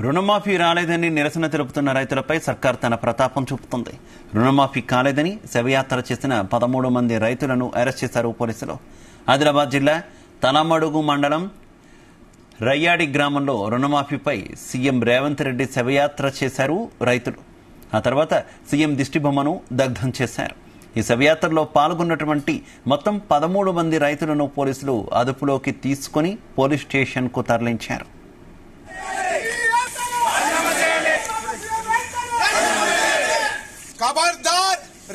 రుణమాఫీ రాలేదని నిరసన తెలుపుతున్న రైతులపై సర్కార్ తన ప్రతాపం చూపుతుంది. రుణమాఫీ కాలేదని శవయాత్ర చేసిన పదమూడు మంది రైతులను అరెస్ట్ చేశారు పోలీసులు. ఆదిలాబాద్ జిల్లా తలమడుగు మండలం రయ్యాడి గ్రామంలో రుణమాఫీపై సీఎం రేవంత్ రెడ్డి శవయాత్ర చేశారు రైతులు. ఆ తర్వాత సీఎం దిష్టిబొమ్మను దగ్ధం చేశారు. ఈ శవయాత్రలో పాల్గొన్నటువంటి మొత్తం పదమూడు మంది రైతులను పోలీసులు అదుపులోకి తీసుకుని పోలీస్ స్టేషన్కు తరలించారు.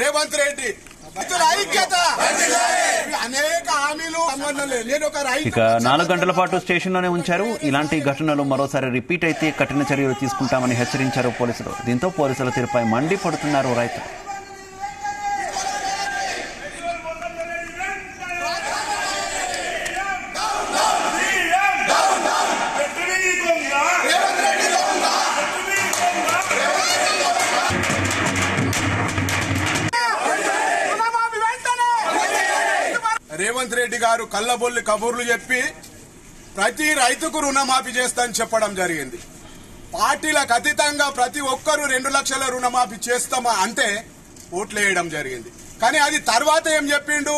రేవంత్ రెడ్డి. ఇక నాలుగు గంటల పాటు స్టేషన్లోనే ఉంచారు. ఇలాంటి ఘటనలు మరోసారి రిపీట్ అయితే కఠిన చర్యలు తీసుకుంటామని హెచ్చరించారు పోలీసులు. దీంతో పోలీసుల తీరుపై మండిపడుతున్నారు రైతులు. గారు కళ్ళబొల్లి కబుర్లు చెప్పి ప్రతి రైతుకు రుణమాఫీ చేస్తానని చెప్పడం జరిగింది. పార్టీలకు అతీతంగా ప్రతి ఒక్కరూ రెండు లక్షల రుణమాఫీ చేస్తామా అంటే ఓట్లు వేయడం జరిగింది. కానీ అది తర్వాత ఏం చెప్పిండు?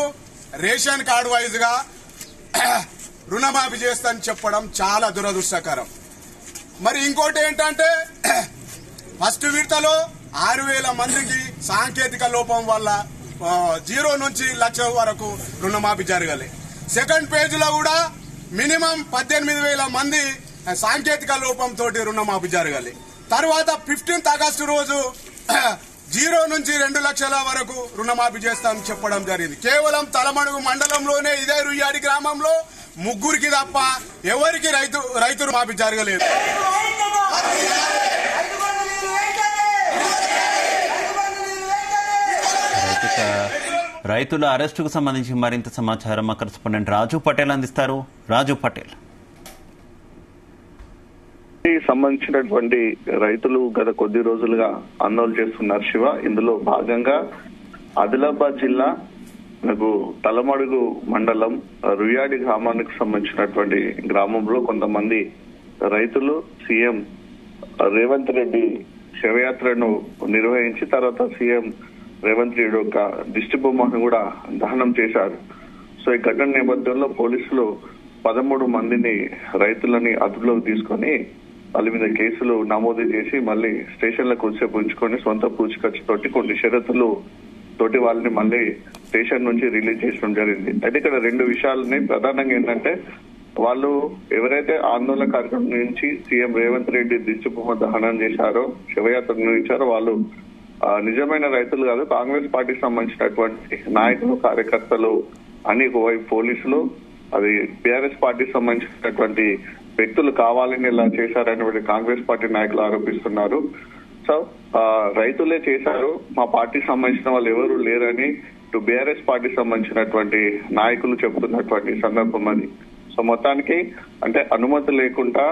రేషన్ కార్డు వైజ్గా రుణమాఫీ చేస్తానని చెప్పడం చాలా దురదృష్టకరం. మరి ఇంకోటి ఏంటంటే ఫస్ట్ విడతలో ఆరు వేల మందికి సాంకేతిక లోపం వల్ల జీరో నుంచి లక్ష వరకు రుణమాఫీ జరగాలి. సెకండ్ పేజ్లో కూడా మినిమం పద్దెనిమిది వేల మంది సాంకేతిక లోపంతో రుణమాఫీ జరగాలి. తర్వాత ఫిఫ్టీన్త్ ఆగస్టు రోజు జీరో నుంచి రెండు లక్షల వరకు రుణమాఫీ చేస్తామని చెప్పడం జరిగింది. కేవలం తలమడుగు మండలంలోనే ఇదే రుయ్యాడి గ్రామంలో ముగ్గురికి తప్ప ఎవరికి రైతు రైతు మాఫీ జరగలేదు. రైతుల అరెస్టుకు సంబంధించి మరింత సమాచారం మా కరెస్పాండెంట్ రాజు పటేల్ అందిస్తారు. రాజు పటేల్. సంబంధించినటువంటి రైతులు గత కొద్ది రోజులుగా ఆందోళన చేస్తున్నారు శివ. ఇందులో భాగంగా ఆదిలాబాద్ జిల్లా మనకు తలమడుగు మండలం రుయాడి గ్రామానికి సంబంధించినటువంటి గ్రామంలో కొంతమంది రైతులు సీఎం రేవంత్ రెడ్డి శవయాత్రను నిర్వహించి తర్వాత సీఎం రేవంత్ రెడ్డి యొక్క దిష్టి బొమ్మను కూడా దహనం చేశారు. సో ఈ ఘటన నేపథ్యంలో పోలీసులు పదమూడు మందిని రైతులని అదుపులోకి తీసుకొని వాళ్ళ మీద కేసులు నమోదు చేసి మళ్ళీ స్టేషన్లకు కొద్దిసేపు ఉంచుకొని సొంత పూచికచ్చుతోటి కొన్ని షరతులు తోటి వాళ్ళని మళ్ళీ స్టేషన్ నుంచి రిలీజ్ చేయడం జరిగింది. అయితే ఇక్కడ రెండు విషయాలని ప్రధానంగా ఏంటంటే వాళ్ళు ఎవరైతే ఆందోళన కార్యక్రమం నుంచి సీఎం రేవంత్ రెడ్డి దిష్టిబొమ్మ దహనం చేశారో శివయాత్ర నిర్వహించారో వాళ్ళు నిజమైన రైతులు కాదు కాంగ్రెస్ పార్టీకి సంబంధించినటువంటి నాయకులు కార్యకర్తలు అని ఒకవైపు పోలీసులు అది టిఆర్ఎస్ పార్టీకి సంబంధించినటువంటి వ్యక్తులు కావాలని ఇలా చేశారనేటువంటి కాంగ్రెస్ పార్టీ నాయకులు ఆరోపిస్తున్నారు. సో రైతులే చేశారు. మా పార్టీకి సంబంధించిన వాళ్ళు ఎవరు లేరని ఇటు బీఆర్ఎస్ పార్టీకి సంబంధించినటువంటి నాయకులు చెబుతున్నటువంటి సందర్భం అది. సో మొత్తానికి అంటే అనుమతి లేకుండా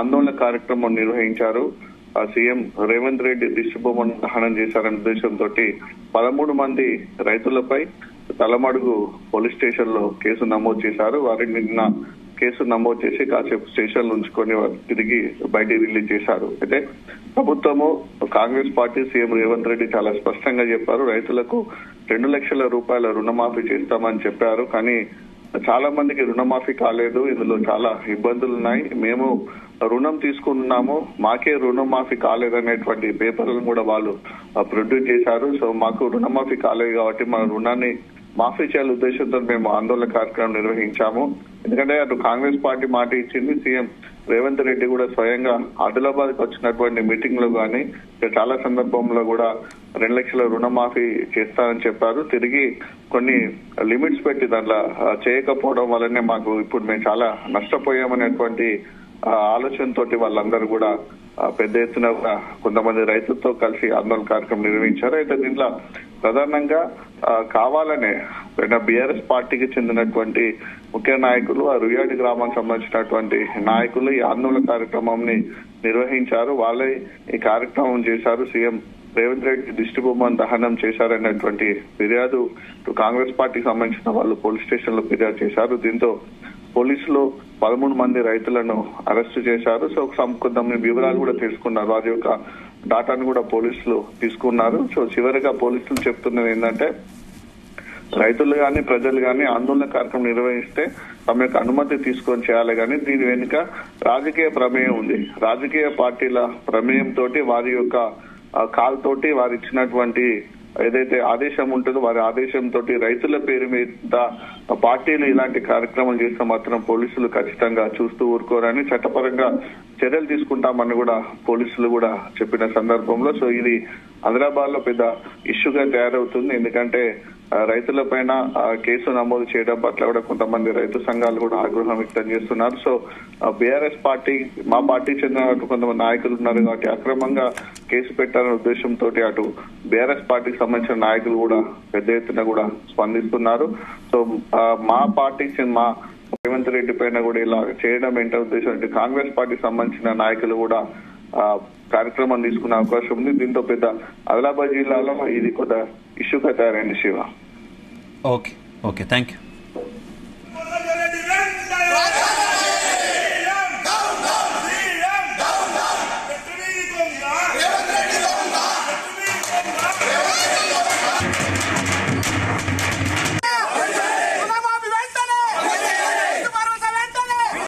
ఆందోళన కార్యక్రమం నిర్వహించారు. ఆ సీఎం రేవంత్ రెడ్డి దిష్టిబొమ్మను దహనం చేశారనే ఉద్దేశంతో పదమూడు మంది రైతులపై తలమడుగు పోలీస్ స్టేషన్లో కేసు నమోదు చేశారు. వారిని నిన్న కేసు నమోదు చేసి కాసేపు స్టేషన్ ఉంచుకొని తిరిగి బయటికి రిలీజ్ చేశారు. అయితే ప్రభుత్వము కాంగ్రెస్ పార్టీ సీఎం రేవంత్ రెడ్డి చాలా స్పష్టంగా చెప్పారు. రైతులకు రెండు లక్షల రూపాయల రుణమాఫీ చేస్తామని చెప్పారు. కానీ చాలా మందికి రుణమాఫీ కాలేదు. ఇందులో చాలా ఇబ్బందులు ఉన్నాయి. మేము రుణం తీసుకున్నాము మాకే రుణమాఫీ కాలేదనేటువంటి పేపర్లను కూడా వాళ్ళు ప్రొడ్యూస్ చేశారు. సో మాకు రుణమాఫీ కాలేదు కాబట్టి మా రుణాన్ని మాఫీ చేయాల ఉద్దేశంతో మేము ఆందోళన కార్యక్రమం నిర్వహించాము. ఎందుకంటే అటు కాంగ్రెస్ పార్టీ మాట ఇచ్చింది సీఎం రేవంత్ రెడ్డి కూడా స్వయంగా ఆదిలాబాద్ వచ్చినటువంటి మీటింగ్లో గానీ చాలా సందర్భంలో కూడా రెండు లక్షల రుణమాఫీ చేస్తానని చెప్పారు. తిరిగి కొన్ని లిమిట్స్ పెట్టి దాంట్లో చేయకపోవడం వల్లనే మాకు ఇప్పుడు మేము చాలా నష్టపోయామనేటువంటి ఆలోచనతోటి వాళ్ళందరూ కూడా పెద్ద ఎత్తున కొంతమంది రైతులతో కలిసి ఆందోళన కార్యక్రమం నిర్వహించారు. అయితే దీంట్లో ప్రధానంగా కావాలనే బీఆర్ఎస్ పార్టీకి చెందినటువంటి ముఖ్య నాయకులు ఆ రుయాడి గ్రామానికి సంబంధించినటువంటి నాయకులు ఈ ఆందోళన కార్యక్రమంని నిర్వహించారు. వాళ్ళే ఈ కార్యక్రమం చేశారు. సీఎం రేవంత్ రెడ్డి దిష్టి బొమ్మను దహనం చేశారనేటువంటి ఫిర్యాదు కాంగ్రెస్ పార్టీకి సంబంధించిన వాళ్ళు పోలీస్ స్టేషన్లో ఫిర్యాదు చేశారు. దీంతో పోలీసులు పదమూడు మంది రైతులను అరెస్ట్ చేశారు. సో కొంతమంది వివరాలు కూడా తెలుసుకున్నారు. వారి యొక్క డాటాను కూడా పోలీసులు తీసుకున్నారు. సో చివరిగా పోలీసులు చెప్తున్నది ఏంటంటే రైతులు గాని ప్రజలు గాని ఆందోళన కార్యక్రమం నిర్వహిస్తే తమ యొక్క అనుమతి తీసుకొని చేయాలి. కానీ దీని వెనుక రాజకీయ ప్రమేయం ఉంది. రాజకీయ పార్టీల ప్రమేయం తోటి వారి యొక్క కాల్ తోటి వారు ఇచ్చినటువంటి ఏదైతే ఆదేశం ఉంటుందో వారి ఆదేశం తోటి రైతుల పేరు మీద పార్టీలు ఇలాంటి కార్యక్రమాలు చేస్తే మాత్రం పోలీసులు ఖచ్చితంగా చూస్తూ ఊరుకోరని చట్టపరంగా చర్యలు తీసుకుంటామని కూడా పోలీసులు కూడా చెప్పిన సందర్భంలో. సో ఇది హైదరాబాద్లో పెద్ద ఇష్యూగా తయారవుతుంది. ఎందుకంటే రైతుల పైన కేసు నమోదు చేయడం పట్ల కూడా కొంతమంది రైతు సంఘాలు కూడా ఆగ్రహం వ్యక్తం చేస్తున్నారు. సో బీఆర్ఎస్ పార్టీ మా పార్టీ చెందిన కొంతమంది నాయకులు ఉన్నారు కాబట్టి అక్రమంగా కేసు పెట్టాలనే ఉద్దేశంతో అటు బీఆర్ఎస్ పార్టీకి సంబంధించిన నాయకులు కూడా పెద్ద ఎత్తున కూడా స్పందిస్తున్నారు. సో మా పార్టీకి చెందిన మా రేవంత్ రెడ్డి పైన కూడా ఇలా చేయడం ఏంటో ఉద్దేశం. అంటే కాంగ్రెస్ పార్టీకి సంబంధించిన నాయకులు కూడా ఆ, కార్యక్రమం తీసుకునే అవకాశం ఉంది. దీంతో పెద్ద ఆదిలాబాద్ జిల్లాలో ఇది కొంత ఇష్యూగా తయారైంది Shiva. Okay. Okay. Thank you